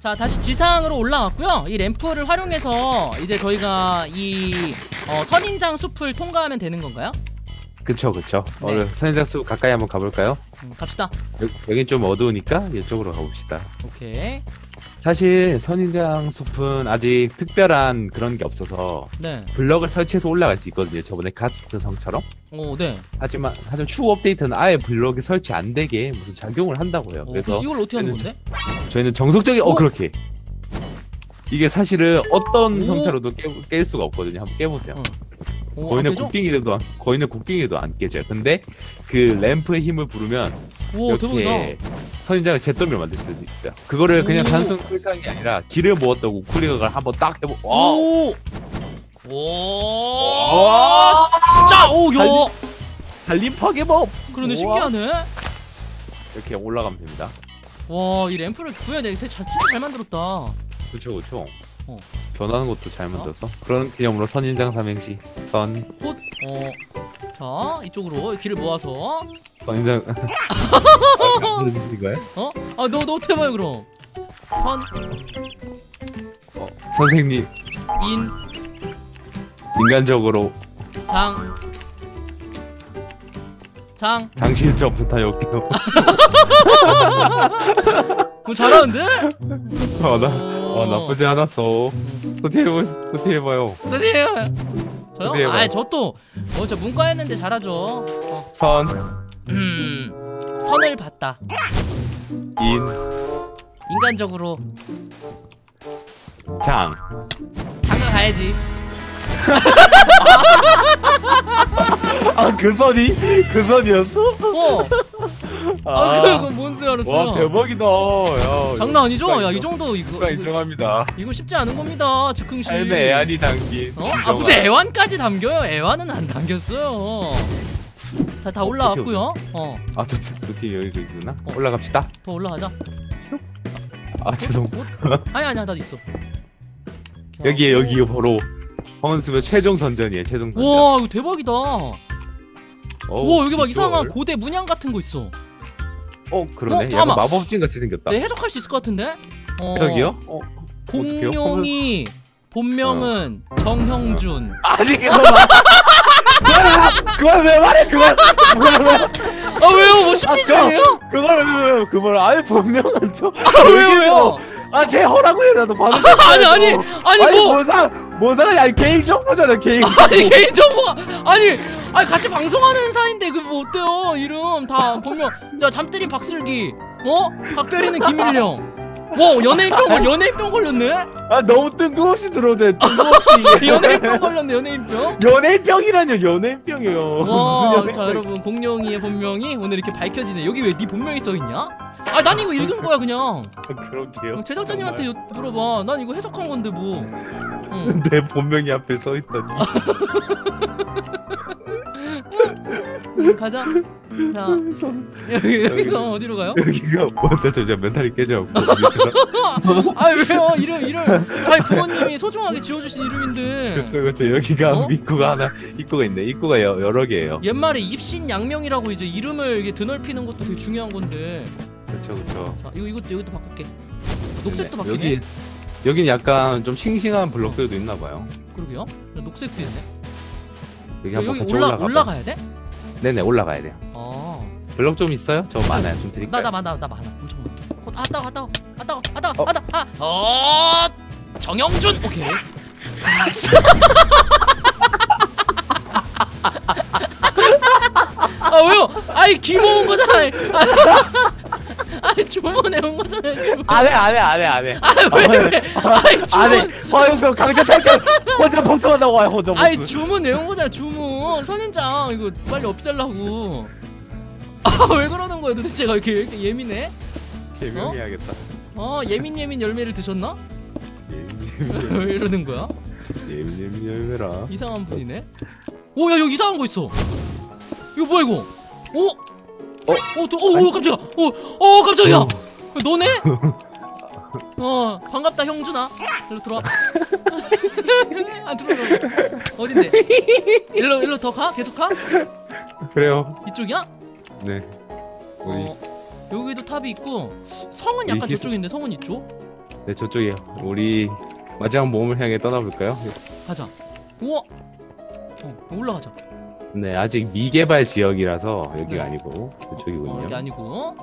자 다시 지상으로 올라갔고요 이 램프를 활용해서 이제 저희가 이 어, 선인장 숲을 통과하면 되는 건가요? 그쵸 그쵸. 네. 오늘 선인장수 가까이 한번 가볼까요? 음, 갑시다 여, 여긴 좀 어두우니까 이쪽으로 가봅시다. 오케이 사실 선인장 숲은 아직 특별한 그런 게 없어서 네 블럭을 설치해서 올라갈 수 있거든요. 저번에 가스트 성처럼. 오, 네. 하지만 하지만 추후 업데이트는 아예 블럭이 설치 안 되게 무슨 작용을 한다고요. 오, 그래서 이걸 어떻게 하는 건데? 저희는 정석적인 어 오! 그렇게 이게 사실은 어떤 오! 형태로도 깨, 깰 수가 없거든요. 한번 깨보세요. 어. 오, 안 거인의? 곡괭이도 안, 거인의 곡괭이도 안 깨져요. 근데 그 램프의 힘을 부르면 오, 대박이다. 이렇게 선인장을 잿더미로 만들 수 있어요. 그거를 그냥 오. 단순 클릭하는 게 아니라 길을 모았다고 클릭을 한번 딱 해보. 와. 오! 오! 와. 짜! 오, 야! 달리- 달림 파괴 법. 그러네, 우와. 신기하네. 이렇게 올라가면 됩니다. 와, 이 램프를 구해야 돼. 진짜 잘 만들었다. 그렇죠, 그렇죠. 어. 변하는 것도 잘 만들어서 그런 기념으로 선인장 삼행시 선 어. 자, 이쪽으로 길을 모아서. 선인장 이거요? 어? 아, 너, 너 어떻게 해봐요, 그럼? 선, 어, 선생님 인, 인간적으로 장. 장. 장실주 없었다 여기요. 어, 잘하는데? 아, 나, 아 나쁘지 않았어. 어떻게 해봐, 어떻게 해봐요. 저요? 어떻게 해봐요? 아, 저 또, 어, 저 문과였는데 잘하죠. 어. 선, 음, 선을 봤다. 인, 인간적으로 장. 장가 가야지. 아 그 선이 그 선이었어? 어. 아, 그거 뭔지 알았어. 와 대박이다. 야, 장난 아니죠? 국가 야, 이 인정- 정도 이거 인정합니다. 이거 쉽지 않은 겁니다. 즉흥시. 삶의 애환이 담긴. 어? 아 무슨 애완까지 담겨요? 애완은 안 담겼어요. 자, 다 올라왔고요. 어, 아저 도티 여기 있구나. 어. 올라갑시다. 더 올라가자. 아 죄송. 어? 아니 아니야, 나도 있어. 여기에 여기가 바로 황은수의 최종 던전이에요. 최종 던전. 와, 이거 대박이다. 와, 여기 막 비주얼. 이상한 고대 문양 같은 거 있어. 어 그러네. 어, 잠깐만. 마법진 같이 생겼다. 네, 해석할 수 있을 것 같은데? 어, 저기요? 어 어떡해요? 공룡이 본명은 정형준. 아니 그거 말. 그걸 그걸 왜 말해? 그걸 그걸 왜? 아 왜요? 뭐 심리전이에요? 그걸 왜 왜? 그걸 아예 분명한 저. 아 왜요 왜요? 아제 허락을해라도 받으셨 아니 아니 아니 뭐 뭐 사 뭐사가 아니 개인 정보잖아 개인 정보. 아니 개인 정보가 아니 아니 같이 방송하는 사이인데 그뭐 어때요? 이름 다 본명 야 잠들이 박슬기. 어? 박별이는 김일령. 뭐 연예인병 걸 연예인병 걸렸네? 아 너무 뜬금없이 들어오잖아 뜬금없이. 연예인병 걸렸네 연예인병? 연예인병이라뇨 연예인병이요. 와, 무슨 연예인 자 여러분 공룡이의 본명이 오늘 이렇게 밝혀지네. 여기 왜 네 본명이 써있냐? 아 난 이거 읽은 거야 그냥. 그러게요. 어, 제작자님한테 요- 물어봐. 난 이거 해석한 건데 뭐 응. 내 본명이 앞에 써 있다니. 응, 가자. 자 여기, 여기서 어디로 가요? 여기가 뭔데 저 진짜 멘탈이 깨져갖고. 아 왜요? 이름 이름. 저희 부모님이 소중하게 지어주신 이름인데. 그렇죠 그렇죠 여기가 어? 입구가 하나 입구가 있네. 입구가 여, 여러 개예요. 옛말에 입신양명이라고 이제 이름을 이게 드넓히는 것도 되게 중요한 건데. 그렇죠 그렇죠 자 이거 이것도 이것도 바꿀게. 녹색도 바뀌네? 여기 여기는 약간 좀 싱싱한 블록들도 있나 봐요 그러게요 녹색도 있네 여기 한번 같이 올라 올라가 올라가야 돼? 네네 올라가야 돼요 어. 블록 좀 있어요? 저 많아요 좀 드릴까요? 나나 많아 나 많아 엄청 많아. 어, 아따 아따 아따 아따 어. 아따 아. 어 정영준 오케이. 아 왜요? 아이 기모은 거잖아. 아 이 주문해 온 거잖아. 안해 안해 안해 안해 아왜 왜? 안해 주문. 화연성 강제 탈출 혼자 복수한다고 와요 혼자 복수 아이 주문 내온 거잖아 주문 선인장 이거 빨리 없앨라고. 아왜 그러는 거야 도대체가 이렇게, 이렇게 예민해? 개명해야겠다 어 예민 예민 열매를 드셨나? 예민 왜 이러는 거야? 예민 예민 열매라 이상한 분이네. 오, 야, 여기 이상한 거 있어. 이거 뭐야 이거? 오, 어? 어, 또, 오, 오, 깜짝이야. 오, 오, 깜짝이야. 어. 너네? 어, 반갑다 형준아. 일로 들어와. 안 들어와. 어딘데? 일로 일로 더 가? 계속 가? 그래요 이쪽이야? 네 어, 여기도 탑이 있고 성은 약간 이 기스- 저쪽인데 성은 이쪽? 네 저쪽이요. 우리 마지막 몸을 향해 떠나볼까요? 가자. 우와. 어 올라가자. 네 아직 미개발 지역이라서 여기가 네. 아니고 어, 그쪽이군요. 이게 아니고.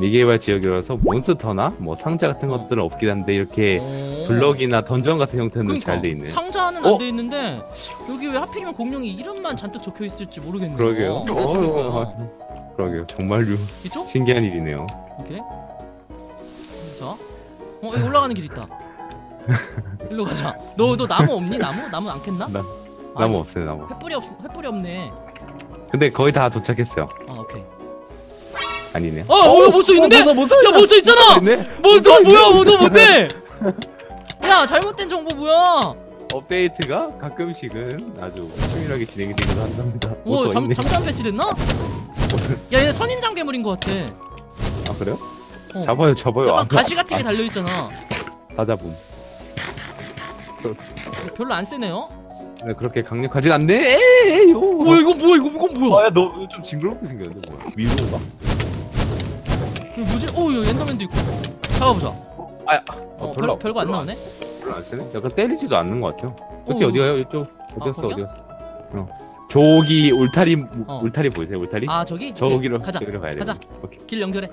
미개발 지역이라서 몬스터나 뭐 상자 같은 어. 것들은 없긴 한데 이렇게 어. 블럭이나 던전 같은 형태는 그러니까, 잘돼 있네. 상자는 어? 안돼 있는데 여기 왜 하필이면 공룡이 이름만 잔뜩 적혀 있을지 모르겠네요. 그러게요. 어, 그러게요. 정말로 이쪽? 신기한 일이네요. 오케이. 자, 어 여기 올라가는 길 있다. 일로 가자. 너너 나무 없니? 나무? 나무 안 캤나? 나- 아, 나무 없어요 나무. 횃불이 없 횃불이 없네. 근데 거의 다 도착했어요. 아 오케이. 아니네요. 어, 어, 몬스터 있는데? 몬스터, 몬스터 야 몬스터 있잖아. 몬스터 뭐야? 몬스터 뭔데? 야 잘못된 정보 뭐야? 업데이트가 가끔씩은 아주 치밀하게 진행이 되기도 한답니다. 오 잠. 잠깐 배치됐나? 야 얘네 선인장 괴물인 것 같아. 아 그래요? 어. 잡아요 잡아요. 안 가시 같은 게 달려 있잖아. 다 잡음. 별로 안 세네요. 네, 그렇게 강력하진 않네. 에이요. 뭐야 이거 뭐야 이거 이거 뭐야? 아야 너 좀 징그럽게 생겼는데 뭐야? 위로인가? 이거 뭐지? 오 이거 엔더맨도 있고. 잡아보자. 아야. 어, 별로 별, 별거 안 별로 나오네. 별로 안 세네. 약간 때리지도 않는 것 같아요. 오, 여기 어디 가요? 이쪽 어디 아, 갔어? 거기요? 어디 갔어? 어. 저기 울타리 어. 울타리 보이세요? 울타리? 아 저기? 저기로 오케이, 가자. 저기로 가야 돼요. 가자. 오케이. 길 연결해.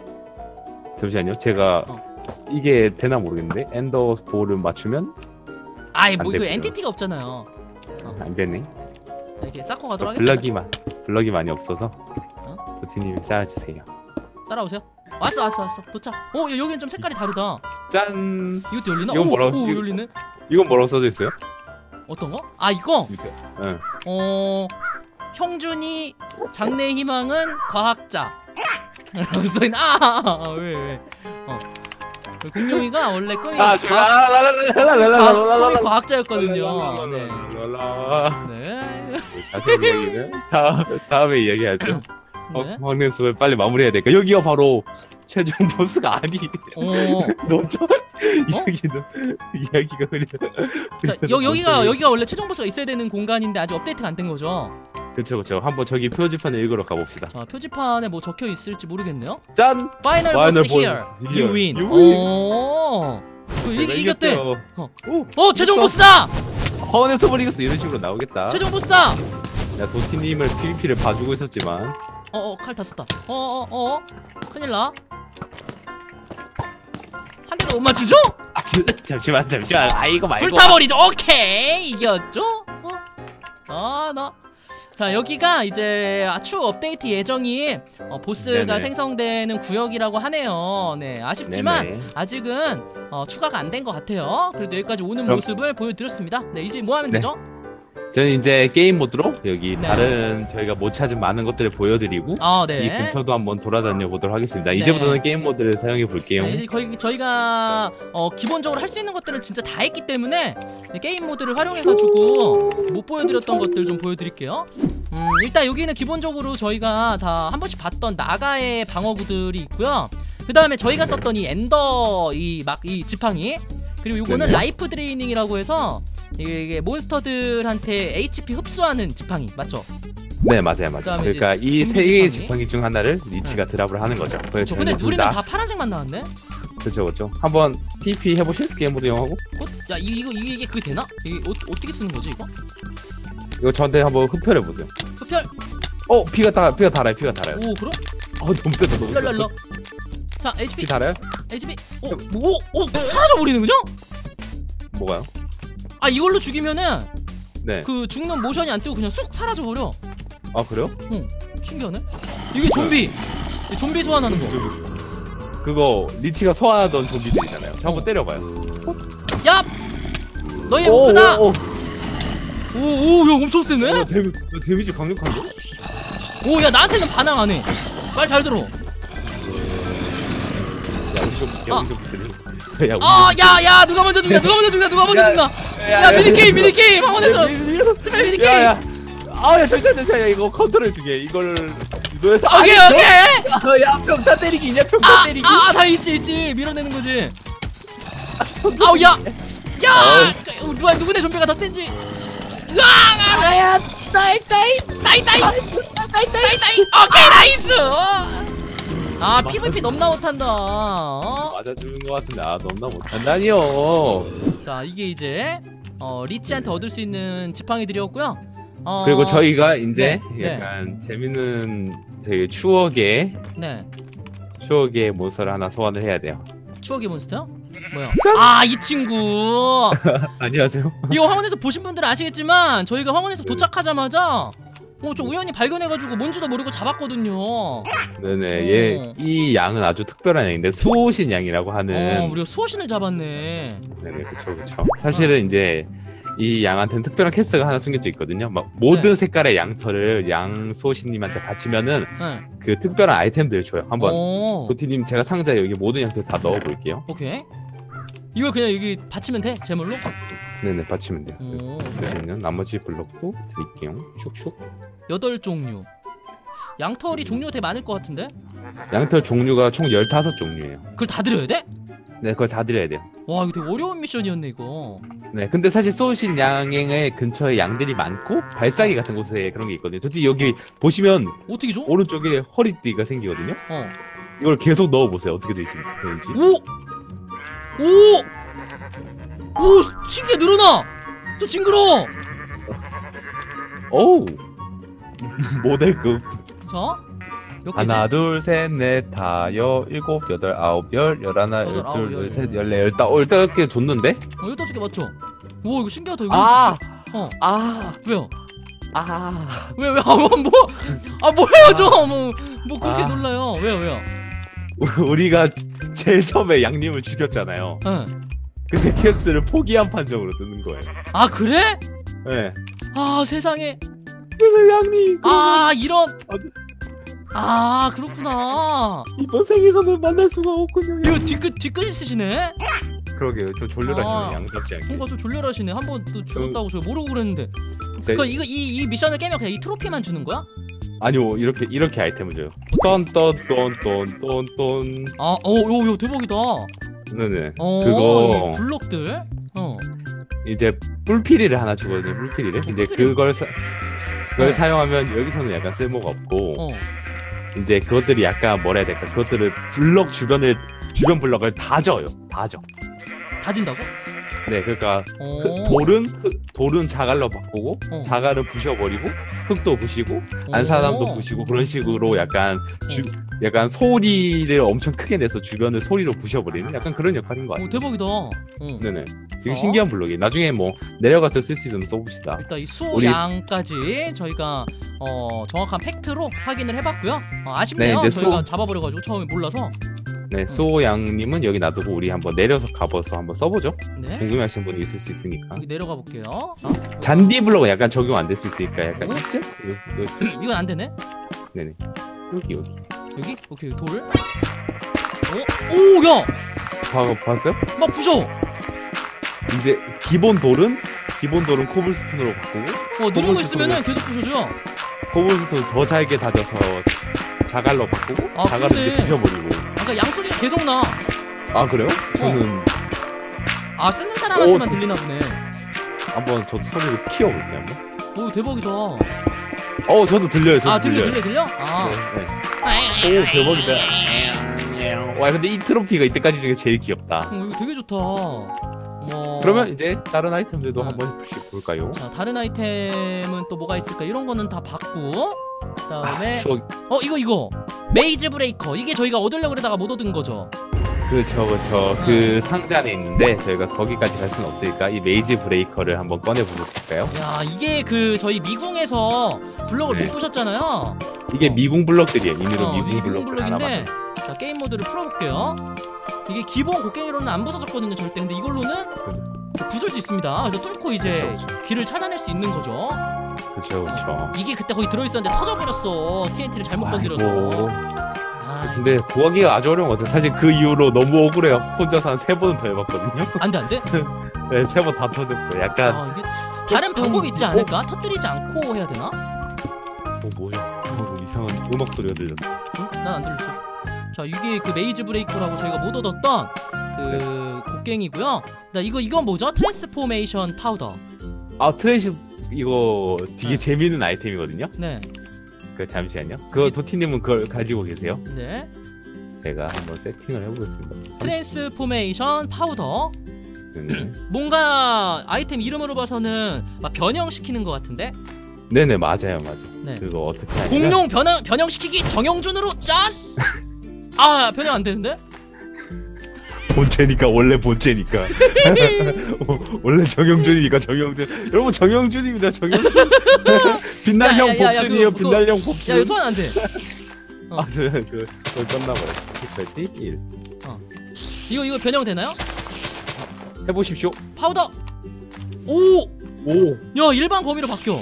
잠시만요. 제가 어. 이게 되나 모르겠는데 엔더 볼을 맞추면 아이 안 뭐 이거. entity가 없잖아요. 안 되네. 이렇게 쌓고 가도록 하겠습니다. 블럭이 많 블럭이 많이 없어서 어? 도티님이 쌓아주세요. 따라오세요. 왔어 왔어 왔어. 도착. 어 야, 여기는 좀 색깔이 다르다. 짠. 이것도 열리나? 이건 오, 뭐라고- 오 이거- 열리네. 이건 뭐라고 써져 있어요? 어떤 거? 아 이거. 밑에. 응. 어 형준이 장래 희망은 과학자. 라고 써있는 아왜 왜? 어 공룡이가 원래 꿈이 아, 과학, 제가 과학, 꿈이 과학자였거든요. 네. 네. 자세한 이야기는 다 다음에 이야기하죠. 어, 네. 황년수를 빨리 마무리해야 되니까 여기가 바로 최종 보스가 아니. 어. 이야기는 이야기가 그냥. 자, 여, 여기가 여기가 원래 최종 보스가 있어야 되는 공간인데 아직 업데이트가 안 된 거죠. 그렇죠 그렇죠. 한번 저기 표지판을 읽으러 가봅시다. 자 표지판에 뭐 적혀 있을지 모르겠네요. 짠. Boss You here. win. You win. 오. 이, 이겼대. 어. 오, 어 최종. 보스다. 허원에서 버리겠어 이런 식으로 나오겠다. 최종 보스다. 야 도티님을 PVP를 봐주고 있었지만 어어 칼 다 썼다. 어어어 어, 어. 큰일 나. 한 대도 못 맞추죠? 아 잠- 잠시만 잠시만 아 이거 말고 불타버리죠. 오케이 이겼죠? 어? 아 나. 자 여기가 이제 추 업데이트 예정인 어, 보스가 네네. 생성되는 구역이라고 하네요. 네 아쉽지만 네네. 아직은 어, 추가가 안 된 것 같아요. 그래도 여기까지 오는 모습을 보여드렸습니다. 네 이제 뭐 하면 네. 되죠? 저는 이제 게임 모드로 여기 네. 다른 저희가 못 찾은 많은 것들을 보여드리고 아이 네. 근처도 한번 돌아다녀 보도록 하겠습니다. 네. 이제부터는 게임 모드를 사용해 볼게요. 네, 이제 거의 저희가 어, 기본적으로 할 수 있는 것들은 진짜 다 했기 때문에 네, 게임 모드를 활용해가지고 못 보여드렸던 것들 좀 보여드릴게요. 음, 일단 여기는 기본적으로 저희가 다 한 번씩 봤던 나가의 방어구들이 있고요. 그 다음에 저희가 썼던 이 엔더 이 막이 지팡이 그리고 네네. life draining이라고 해서 이게, 이게 몬스터들한테 HP 흡수하는 지팡이 맞죠? 네 맞아요 맞아요. 그러니까 이 세 개의 지팡이. 중 하나를 리치가 drop을 하는 거죠. 그쵸? 근데 둘다 다 파란색만 나왔네. 그렇죠 그렇죠. 한번 TP 해보실 게임 모드 이용하고 어? 야 이- 이거 이게, 이게 그게 되나? 이게 어, 어떻게 쓰는 거지 이거? 이거 저한테 한번 흡혈해 보세요. 흡혈 어 피가 달 피가 달아요 피가 달아요. 오 그럼? 어 너무 세다 너무 세다. 자 HP 피 달아요? HP 오, 오, 오 사라져 버리는 그냥? 뭐가요? 아 이걸로 죽이면은 네. 그 죽는 모션이 안 뜨고 그냥 쑥 사라져 버려. 아 그래요? 신기하네. 이게 좀비. 이 좀비 소환하는 거. 그거 리치가 소환하던 좀비들이잖아요. 저 한번 어. 때려봐요. 야, 너희 목표다. 오, 오, 오오 야 엄청 오. 세네. 어, 데미, 어, 데미지 강력한데? 오야 나한테는 반항 안 해. 말 잘 들어. 야 아. 야 부탁해. 야아야야 누가 먼저 죽냐 누가 먼저 죽냐 누가 먼저 야, 죽냐. 야 미니 게임 미니 게임 황혼에서 특별 미니 게임. 야야 아야 잠시만 잠시만 야 이거 컨트롤 중에 이걸 유도해서 오케이 아니, 오케이. 저- 야 평타 때리기 있냐 평타 때리기 아, 아, 다 있지, 있지. 밀어내는 거지. 아우, 야! 야! 그, 누가, 누구네 좀비가 더 센지. 으아! 아야 나이 나이 나이, 나이! 나이, 나이, 나이! 오케이, nice! 아, 아 PVP 넘나 못한다. 어? 맞아주는 것 같은데 아 너무나 못한다니요. 자 이게 이제 어, 리치한테 얻을 수 있는 지팡이들이었고요. 어, 그리고 저희가 이제 네, 네. 약간 재밌는 저희 추억의 네 추억의 몬스터를 하나 소환을 해야 돼요. 추억의 몬스터요? 뭐야? 짠! 아이 친구. 안녕하세요. 이거 황혼에서 보신 분들은 아시겠지만 저희가 황혼에서 도착하자마자 어좀 우연히 발견해가지고 뭔지도 모르고 잡았거든요. 네네 어. 얘이 양은 아주 특별한 양인데 수호신 양이라고 하는 어 우리가 수호신을 잡았네. 네네 그쵸 그쵸 사실은 이제 이 양한테는 특별한 캐스가 하나 숨겨져 있거든요 막 모든 네. 색깔의 양털을 양 수호신님한테 바치면은 네. 그 특별한 아이템들을 줘요 한번 어 도티님 제가 상자에 여기 모든 양털 다 넣어 볼게요 오케이. 이걸 그냥 여기 받치면 돼 제물로? 네네 바치면 돼요 오 오케이. 그러면 나머지 블록도 드릴게요 슉슉 여덟 종류. 양털이 종류가 되게 많을 것 같은데? 양털 종류가 총 15종류예요 그걸 다 드려야 돼? 네 그걸 다 드려야 돼요 와 이거 되게 어려운 미션이었네 이거. 네 근데 사실 수호신 양의 근처에 양들이 많고 발사기 같은 곳에 그런 게 있거든요 도티 여기 보시면 어떻게 줘? 오른쪽에 허리띠가 생기거든요 어. 이걸 계속 넣어 보세요. 어떻게 되지? 되는지. 오! 오! 오! 신기해 늘어나! 저 징그러워! 오우. 모델급. 자? 하나, 둘, 셋, 넷, 다, 여, 일곱, 여덟, 아홉, 열, 열하나, 여덟, 아홉, 열둘, 열, 열셋, 열. 열네, 열다, 어, 일단 이렇게 줬는데? 어 여덟 개 맞죠? 와 이거 신기하다 이거 아, 어 아, 왜요? 아. 왜 왜? 아, 뭐, 뭐, 아 뭐예요 좀? 뭐, 뭐 그렇게 아. 놀라요? 왜요 왜요? 우리가 제일 처음에 양님을 죽였잖아요. 응. 근데 캐스를 포기한 판정으로 뜨는 거예요. 아 그래? 네. 아 세상에 그래서 양님, 아 이런 아, 아 그렇구나 이번 생에서는 만날 수가 없군요. 이거 뒤끝 뒤끝 있으시네? 그러게요. 좀 졸려라시네, 아. 양답지 않게. 뭔가 좀 졸렬하시네 한 번 또 죽었다고 저 모르고 그랬는데 네. 그 이거 이, 이 미션을 깨면 그냥 이 트로피만 주는 거야? 아니요, 이렇게, 이렇게 아이템을 줘요. 똔똔똔똔똔똔. 아, 어, 요, 요, 대박이다. 네네. 어, 그거 이 블록들. 어, 이제 뿔피리를 하나 주거든요. 뿔피리를. 이제 그걸 사, 그걸 어. 사용하면 여기서는 약간 쓸모가 없고 어. 이제 그것들이 약간 뭐라 해야 될까? 그것들을 블럭 주변을 주변 블럭을 다 져요. 다 져. 다진다고? 네, 그러니까 어. 그 돌은 흙- 돌은 자갈로 바꾸고 어. 자갈은 부셔버리고 흙도 부시고 안 사람도 어. 부시고 그런 식으로 약간 주 약간 소리를 엄청 크게 내서 주변을 소리로 부셔버리는 약간 그런 역할인 것 오, 같아요. 대박이다. 어. 네네. 되게 어? 신기한 블록이. 나중에 뭐 내려가서 쓸 수 있으면 써봅시다. 일단 이 우리- 수양까지 저희가 어, 정확한 팩트로 확인을 해봤고요. 어, 아쉽네요. 네, 이제 저희가 수- 잡아버려가지고 처음에 몰라서. 네, 수호양님은 여기 놔두고 우리 한번 내려서 가봐서 한번 써보죠. 네. 궁금해하시는 분이 있을 수 있으니까. 내려가 볼게요. 어? 잔디 블록은 약간 적용 안 될 수 있으니까 약간 어? 이쯤? 이건 안 되네. 여기 여기. 여기? 오케이 돌. 오, 오, 야, 봐, 봤어요? 막 부셔. 이제 기본 돌은 기본 돌은 코블스톤으로 바꾸고 어, 누르고 코블스톤으로- 있으면은 계속 부셔줘요. 코블스톤 더 잘게 다져서 자갈로 바꾸고 아, 자갈을 그러네. 이제 부셔버리고. 아까 양 소리가 계속 나. 아 그래요? 저는 아 쓰는 사람한테만 오, 들리나 보네. 한번 저도 소리를 키워볼게요 한번. 오 대박이다. 어 저도 들려요. 저도 아 들려 들려요. 들려 들려? 아. 네, 네. 오 대박이다. 와 근데 이 트로피가 이때까지 중에 제일 귀엽다. 어, 이거 되게 좋다. 뭐. 그러면 이제 다른 아이템들도 네. 한번 볼까요? 자 다른 아이템은 또 뭐가 있을까? 이런 거는 다 받고. 그다음에 아, 추억. 어 이거 이거 Maze Breaker 이게 저희가 얻으려고 그러다가 못 얻은 거죠. 그쵸 그쵸 네. 그 상자 안에 있는데 저희가 거기까지 갈 수는 없으니까 이 Maze Breaker를 한번 꺼내 볼까요? 야 이게 그 저희 미궁에서 블럭을 네. 못 부셨잖아요. 이게 어. 미궁 블럭들이에요. 인으로 어, 미궁 미궁 블럭을 하나 블럭인데 만들. 자 게임 모드를 풀어볼게요. 이게 기본 곡괭이로는 안 부서졌거든요 절대. 근데 이걸로는 부술 수 있습니다. 그래서 뚫고 이제 그쵸, 그쵸. 길을 찾아낼 수 있는 거죠. 그쵸 그쵸. 이게 그때 거기 들어있었는데 터져버렸어. TNT를 잘못 건드려서. 근데 구하기가 아주 어려운 것 같아요. 사실 그 이후로 너무 억울해요. 혼자서 한 세 번은 더 해봤거든요. 안 돼 안 돼. 네, 세 번 다 터졌어. 약간 아, 다른 방법이 있지 않을까? 터뜨리지 않고 해야 되나? 어? 어, 음악 소리가 들렸어. 응? 난안 들렸어. 자 이게 그 Maze Breaker라고 저희가 못 얻었던 그 네. 곡괭이고요. 자 이거 이건 뭐죠? transformation powder. 아 트레이시 이거 되게 네. 재밌는 아이템이거든요. 네, 그 잠시만요. 그거 도티님은 그걸 가지고 계세요? 네. 제가 한번 세팅을 해보겠습니다. transformation powder. 네. 뭔가 아이템 이름으로 봐서는 막 변형시키는 것 같은데. 네네 맞아요 맞아. 네. 그거 어떻게 공룡 변형 변형시키기 정영준으로 짠. 아 변형 안 되는데? 본체니까 원래 본체니까 어, 원래 정영준이니까 정영준 여러분 정영준입니다 정영준 빛날 야, 형 야, 야, 빛날 형 이거 소환 안 돼. 어. 아저그 그걸 끝나버렸어 디스패티 1 이거 이거 변형 되나요? 해보십시오 파우더. 오. 오야 일반 범위로 바뀌어.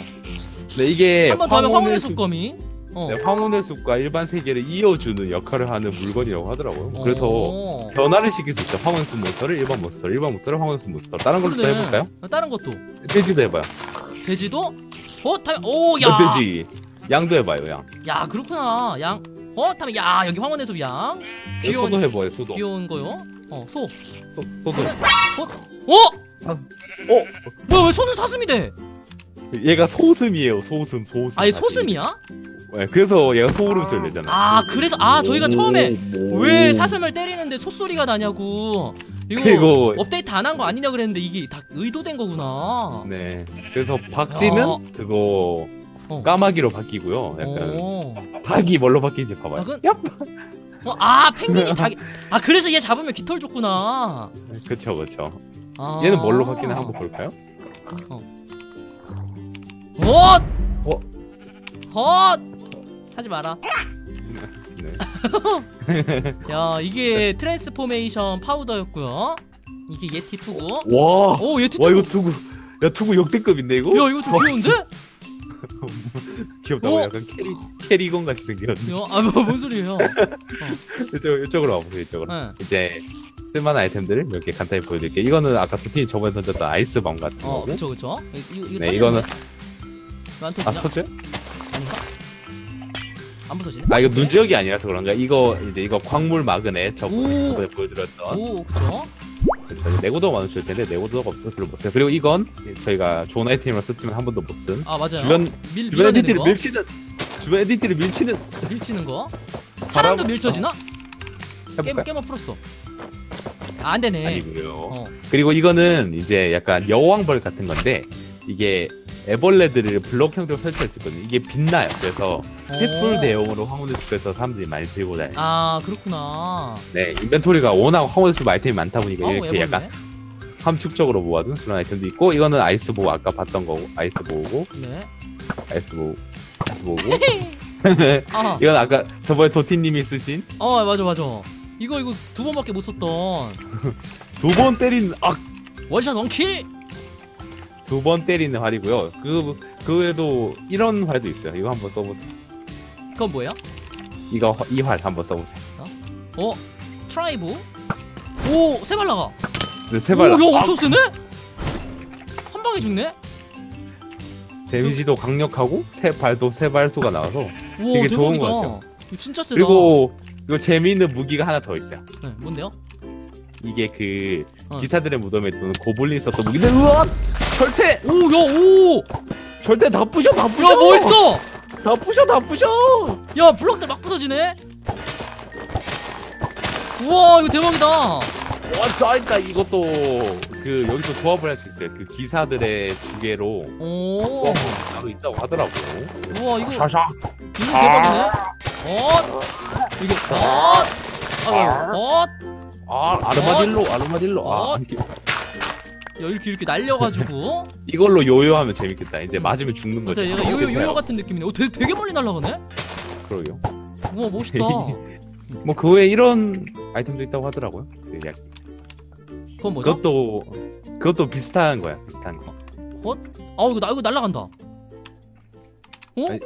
네, 이게 한 번 더 하면 황혼의 숲- 숲검이. 어. 네, 황혼의 숲과 일반 세계를 이어주는 역할을 하는 물건이라고 하더라고요 그래서 오. 변화를 시킬 수 있어요 황혼의 숲 몬스터를 일반 몬스터를 일반 몬스터를 황혼의 숲 몬스터 다른 걸로 또 그러네. 해볼까요? 어, 다른 것도. 돼지도 해봐요 돼지도. 어, 다. 오, 야. 멧돼지 양도 해봐요 양 야, 그렇구나. 양. 어, 다음에 야, 여기 황혼의 숲 양. 귀여운 소도 해봐요 소도 귀여운 거요. 어, 소. 소, 소도 어? 사, 어? 뭐야, 왜 소는 사슴이 돼? 얘가 소슴이에요 소슴 소슴 아니, 사실. 소슴이야? 네, 그래서 얘가 소울음소리 내잖아 아, 그래서 아, 저희가 처음에 오. 왜 사슴을 때리는데 소소리가 나냐고. 이거 그리고- 업데이트 안 한 거 아니냐 그랬는데 이게 다 의도된 거구나. 네 그래서 박쥐는 어. 그거 어. 까마귀로 바뀌고요 약간 오. 닭이 뭘로 바뀌는지 봐봐요 닭은? 얍! 어, 아, 펭귄이 닭이. 아, 그래서 얘 잡으면 깃털 줬구나. 그쵸 그쵸 아. 얘는 뭘로 바뀌나 한번 볼까요? 헛! 어? 헛! 하지 마라. 네. 야, 이게 transformation powder였고요. 이게 예티 투구. 와, 오, 예티 투구. 와 이거 투구 야 투구 역대급인데 이거? 야, 이거 좀 와, 귀여운데? 귀엽다고 어? 약간 캐리 캐리건 같이 생겼네 야, 아, 뭐, 뭔 소리예요? 이쪽, 이쪽으로 와보세요 이쪽으로 네. 이제 쓸만한 아이템들을 몇 개 간단히 보여드릴게요 이거는 아까 도티님이 저번에 던졌던 ice bomb 같은 어, 거고. 이거, 이거 네? 이거는- 왜 안 아 터지냐? 터져요? 아닌가? 안 부서지네? 아 이거 눈 지역이 아니라서 그런가 이거 이제 이거 광물 magnet 저 오. 저번에 보여드렸던 오, 그쵸. 그렇죠. 내구도가 많으실 텐데 내구도가 없어서 별로 못 써요 그리고 이건 저희가 좋은 아이템으로 썼지만 한 번도 못 쓴 아, 맞아요. 주변 밀, 주변 밀어내는 entity를 거. 밀치는 주변 entity를 밀치는 밀치는 거. 사람- 사람도 밀쳐지나? 게임, 해볼까요? 게임어 풀었어. 아, 안 되네. 아니고요 어. 그리고 이거는 이제 약간 여왕벌 같은 건데 이게 애벌레들을 블록 형태로 설치할 수 있거든요. 이게 빛나요. 그래서 횃불 어. 대용으로 황혼의 숲에서 사람들이 많이 들고 다녀요. 아, 그렇구나. 네, 인벤토리가 워낙 황혼의 숲 아이템이 많다 보니까 어우, 이렇게 애벌레. 약간 함축적으로 모아둔 그런 아이템도 있고 이거는 아이스보우 아까 봤던 거고 아이스보우고 네. 아이스보우 아이스보우고 아, 이건 아까 저번에 도티님이 쓰신 어, 맞아, 맞아. 이거 이거 두 번밖에 못 썼던 두 번 때리는 아, one shot one kill. 두 번 때리는 활이고요. 그 그 외에도 이런 활도 있어요. 이거 한번 써보세요. 그건 뭐예요? 이거 이 활 한번 써보세요. 어, tri bow. 오, 세 발 나가. 근데 세 발 오, 야, 아, 엄청 세네? 한 방에 죽네? damage도 강력하고 세 발도 세 발수가 나와서 오, 되게 대박이다. 좋은 것 같아요. 이거 진짜 세다. 그리고 이거 재미있는 무기가 하나 더 있어요. 네, 뭔데요? 이게 그 어. 기사들의 무덤에 두는 고블린 썼던 무기인데 우와 절대 오, 야, 오, 절대 다 부셔 다 부셔 야, 멋있어. 다 부셔 다 부셔 야, 블럭들 막 부서지네. 우와, 이거 대박이다. 와 그러니까 이것도 그 여기서 조합을 할 수 있어요. 그 기사들의 주계로 오, 조합이 따로 있다고 하더라고요. 우와, 이거 샤샤 이거 대박이네. 어, 이게 어, 아, 어, 아 아르마딜로 아르마딜로 아 어. 이렇게 야, 이렇게 이렇게 날려가지고. 이걸로 요요하면 재밌겠다. 이제 맞으면 죽는 맞아, 거지. 얘가 요요 요요 같은 느낌이네. 어, 되게, 되게 멀리 날아가네. 그러게요. 우와, 멋있다. 뭐 그 외에 이런 아이템도 있다고 하더라고요. 그 약- 그건 뭐죠? 그것도 그것도 비슷한 거야. 비슷한 거. 아, 이거 나 이거 날아간다. 어? 아니,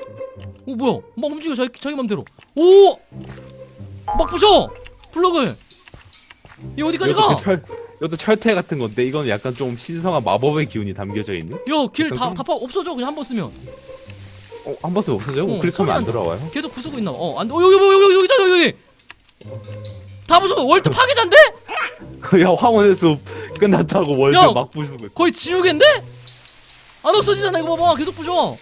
어 뭐야? 막 움직여 자기 자기 맘대로. 오! 막 부셔 블럭을. 이 어디까지 가? 이것도 철 이것도 철퇴 같은 건데 이건 약간 좀 신성한 마법의 기운이 담겨져 있는. 야길다다 파 없어져 그냥 한 번 쓰면 어, 한 번씩 없어져요? 어, 클릭하면 안. 돌아와요? 계속 부수고 있나 봐. 어, 안 돼. 어, 여기 여기 여기 여기 있잖아 여기. 다 부수고 world 파괴자인데? 야 황혼의 숲 끝났다고 world 야! 막 부수고 있어. 거의 지우개인데? 안 없어지잖아 이거 봐봐 계속 부셔.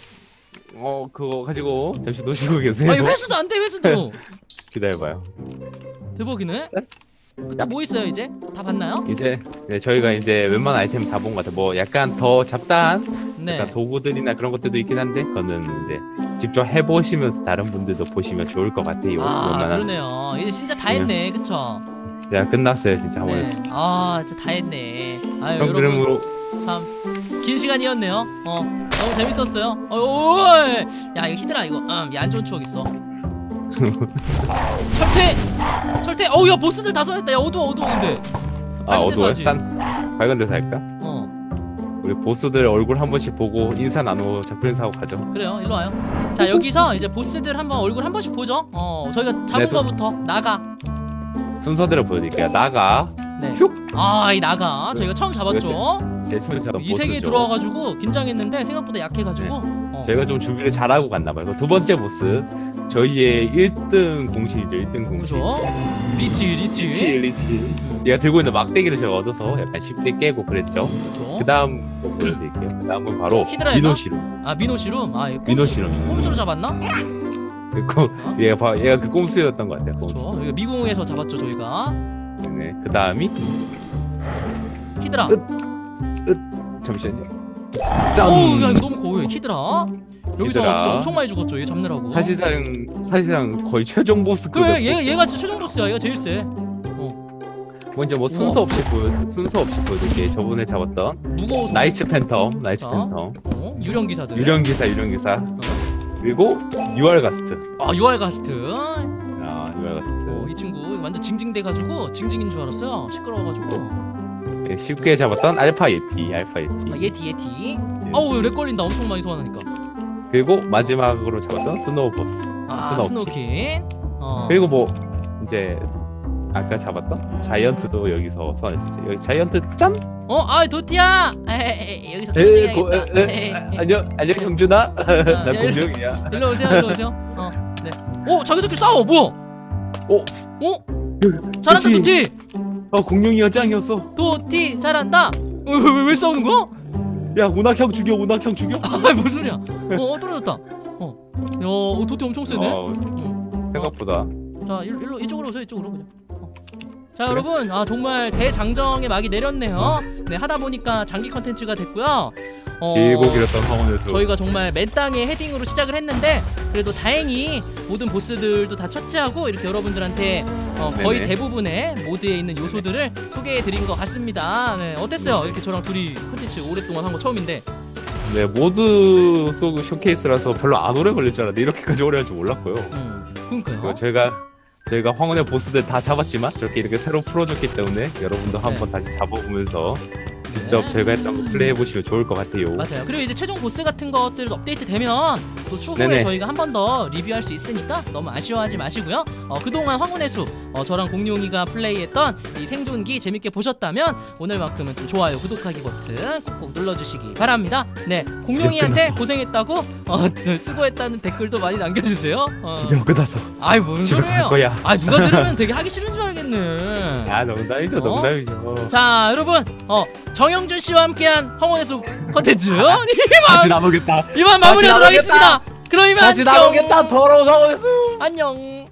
어 그거 가지고 잠시 놓으시고 계세요. 아니 회수도 안 돼 회수도. 기다려봐요. 대박이네. 네? 또 뭐 있어요 이제? 다 봤나요? 이제 네, 저희가 이제 웬만한 아이템 다 본 것 같아요. 뭐 약간 더 잡다한 네. 약간 도구들이나 그런 것들도 있긴 한데 그거는 이제 직접 해보시면서 다른 분들도 보시면 좋을 것 같아요. 아 웬만한 그러네요. 이제 진짜 다 했네, 그쵸? 야 끝났어요 진짜 네. 한번에서. 아 진짜 다 했네. 아유 그럼 여러분 그러므로 참 긴 시간이었네요. 어 너무 재밌었어요. 어, 오, 야 이거 히드라 이거 음, 야안 좋은 추억 있어. 철퇴 철퇴 어우 야 보스들 다 손했다. 야 어두워 어두워 근데. 아 어두워. 일단 밝은 데서 할까? 어 우리 보스들 얼굴 한 번씩 보고 인사 나누고 작품 인사하고 가죠. 그래요 일로 와요. 자 여기서 이제 보스들 한번 얼굴 한 번씩 보죠. 어 저희가 잡은 네, 또- 거부터 나가. 순서대로 보여드릴게요. 나가 네. 슉! 아이 나가. 저희가 처음 잡았죠. 제 처음 잡은 이 세계에 보스죠. 들어와가지고 긴장했는데 생각보다 약해가지고. 어. 저희가 좀 준비를 잘하고 갔나 봐요. 두 번째 보스 저희의 1등 공신이죠. 1등 공신. 그죠? 리치 리치. 리치 리치. 음, 얘가 들고 있는 막대기를 제가 얻어서 약간 쉽게 깨고 그랬죠. 그죠? 그 다음 거 보여드릴게요. 그 다음은 바로 히드라였나? 미노슈룸. 아 미노슈룸. 아 이거 꼼수- 미노슈룸. 꼼수로 잡았나? 그 얘가 봐, 얘가 그 꼼수였던 것 같아요. 꼼수. 여기 미궁에서 잡았죠 저희가. 네. 그 다음이 히드라. 잠시만요. 어우 야 이거 너무 히드라. 여기서 히드라. 진짜 엄청 많이 죽었죠 얘 잡느라고. 사실상 사실상 거의 최종 보스 그래 얘가 얘가 진짜 최종 보스야 얘가 제일 세. 먼저 뭐 순서 없이 보여 순서 없이 보여드릴게요. 저번에 잡았던 무거워서. knights phantom, knights 자. 팬텀, 어? 유령 기사들. 유령 기사, 유령 기사, 그리고 우르 가스트. 아 우르 가스트. 아 우르 가스트. 어, 이 친구 완전 징징대가지고 징징인 줄 알았어요. 시끄러워가지고. 네, 쉽게 잡았던 알파 예티, 알파 예티. 아, 예티 예티. 예. 어우 lag 걸린다 엄청 많이 소환하니까. 그리고 마지막으로 잡았던 snow 보스. 아 snow queen. snow queen. 어. 그리고 뭐 이제 아까 잡았던 giant도 여기서 소환했었죠. 여기 giant 짠. 어, 아 도티야. 에이, 여기서 에, 고, 에. 에, 아, 안녕 안녕 형준아. 나 야, 공룡이야. 일로 오세요, 일로 오세요. 어, 네. 오, 자기들끼리 싸워, 뭐야? 오. 어? 잘한다. 도티. 어 공룡이야 짱이었어. 도티, 잘한다. 왜, 왜, 왜 싸우는 거야? 야 운학 형 죽여 운학 형 죽여. 아, 무슨 소리야? 어, 떨어졌다. 어, 야, 어, 도티 엄청 세네. 어, 응. 생각보다. 자, 일로, 일로 이쪽으로 오세요, 이쪽으로 그냥. 어. 자, 여러분, 아 정말 대장정의 막이 내렸네요. 네, 하다 보니까 장기 컨텐츠가 됐고요. 어, 길고 길었던 황혼에서. 저희가 정말 맨땅에 헤딩으로 시작을 했는데 그래도 다행히 모든 보스들도 다 처치하고 이렇게 여러분들한테 어, 거의 네네. 대부분의 모드에 있는 요소들을 소개해드린 것 같습니다. 네, 어땠어요? 이렇게 저랑 둘이 콘텐츠 오랫동안 한 거 처음인데 네 모드 속 쇼케이스라서 별로 안 오래 걸릴 줄 알았는데 이렇게까지 오래 할 줄 몰랐고요. 음, 그러니까요. 그리고 저희가 저희가 황혼의 보스들 다 잡았지만 저렇게 이렇게 새로 풀어줬기 때문에 여러분도 한번 다시 잡아보면서 직접 네. 저희가 했던 거 플레이해 보시면 좋을 것 같아요. 맞아요. 그리고 이제 최종 보스 같은 것들 업데이트 되면 또 추후에 네네. 저희가 한 번 더 리뷰할 수 있으니까 너무 아쉬워하지 마시고요. 어, 그동안 황혼의 숲 어, 저랑 공룡이가 플레이했던 이 생존기 재밌게 보셨다면 오늘만큼은 좀 좋아요, 구독하기 버튼 꾹꾹 눌러주시기 바랍니다. 네, 공룡이한테 끝났어. 고생했다고 어, 수고했다는 댓글도 많이 남겨주세요. 어. 이제 끝나서 아이 뭔 집에 갈 소리예요? 거야. 아 누가 들으면 되게 하기 싫은 줄 알겠네. 아 농담이죠 어? 농담이죠. 자 여러분 어 정영준 씨와 함께한 황혼의 숲 컨텐츠 이만 다시 나누겠다. 이만 마무리하도록. 하겠습니다. 그럼 이만 다시 더러운 황혼의 수. 안녕.